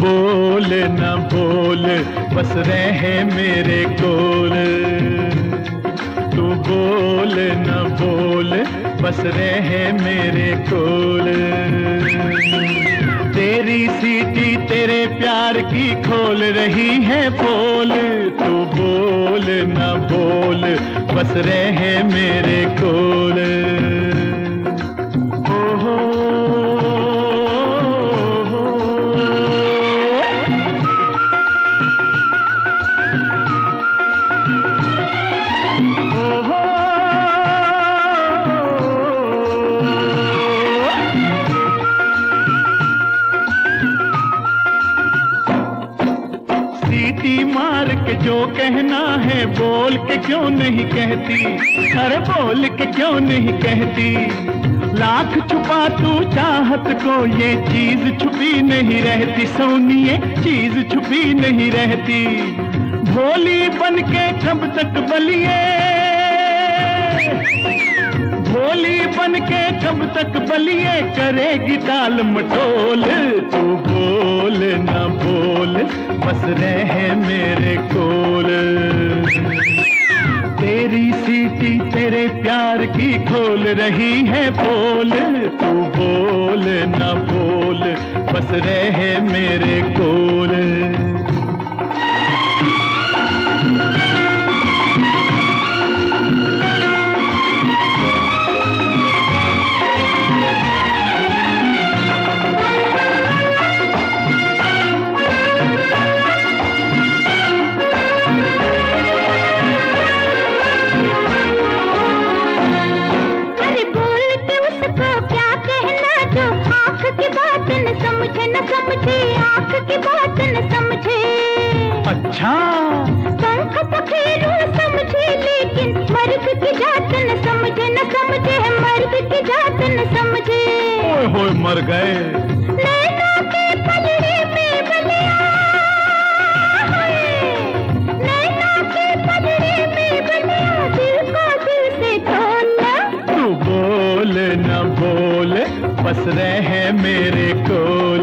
बोल न बोल बस रहे मेरे कोल तू बोल न बोल, बस रहे मेरे कोल तेरी सीटी तेरे प्यार की खोल रही है बोल। तू बोल न बोल, बस रहे मेरे कोल सीटी मार के जो कहना है, बोल के क्यों नहीं कहती? अरे बोल के क्यों नहीं कहती? लाख छुपा तू चाहत को ये चीज़ छुपी नहीं रहती। सोनी सोनिए, चीज़ छुपी नहीं रहती। भोली बन के कब तक बलिए। भोली बन के कब तक बलिए करेगी टाल मटोल। तू बोल, न बोल, बस रहे मेरे कोल। तेरी सीटी तेरे प्यार की खोल रही है बोल। तू बोल, न बोल, बस रहे मेरे कोल। समझे न समझे आँख की बात न समझे। अच्छा। पंख पखेरु समझे लेकिन मर्द की जात न समझे न समझे मर्द की जात न समझे। ओए होए मर गए। बस रहे मेरे कोल।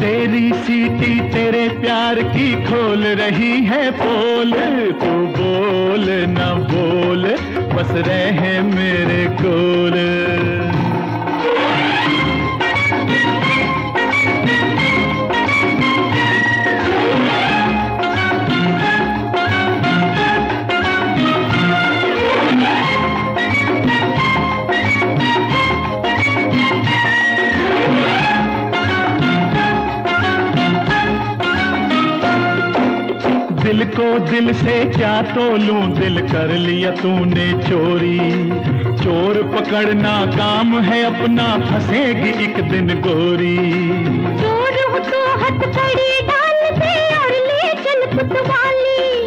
तेरी सीटी तेरे प्यार की खोल रही है पोल। तू बोल, न बोल बस रहे मेरे कोल। दिल को दिल से क्या तो लू? दिल कर लिया तूने चोरी। चोर पकड़ना काम है, अपना फंसेगी एक दिन गोरी। चोर तो हथकड़ी डाल दे और ले चल पुतवाली।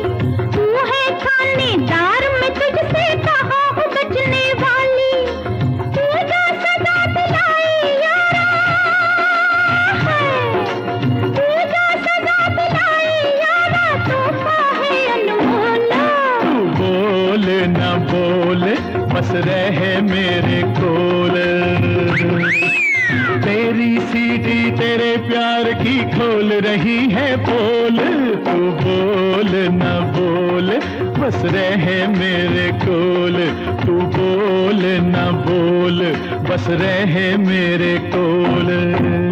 बोल, बस रहे मेरे कोल। तेरी सीटी तेरे प्यार की खोल रही है पोल। तू बोल, न बोल, बस रहे मेरे कोल। तू बोल, न बोल, बस रहे मेरे कोल।